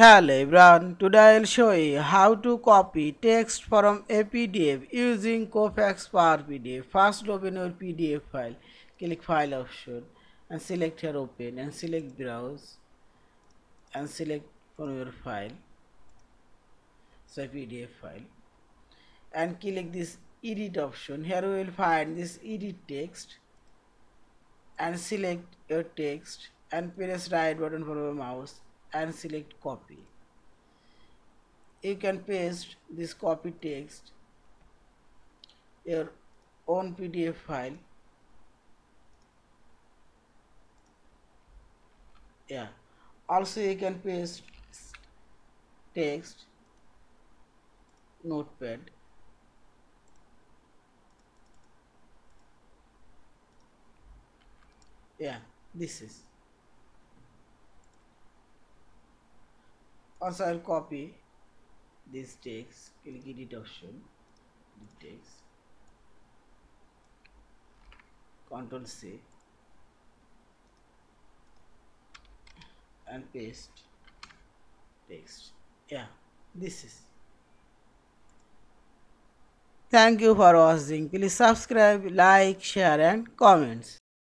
Hello everyone, today I'll show you how to copy text from a PDF using Kofax Power PDF. First open your PDF file, click file option and select here open and select browse and select from your file, so PDF file and click this edit option. Here we will find this edit text and select your text and press right button for your mouse and select copy. You can paste this copy text your own pdf file. Yeah. Also you can paste text notepad. Yeah this is also I'll copy this text. Click edit option. The text. Control C. And paste text. Yeah this is. Thank you for watching. Please subscribe like share and comments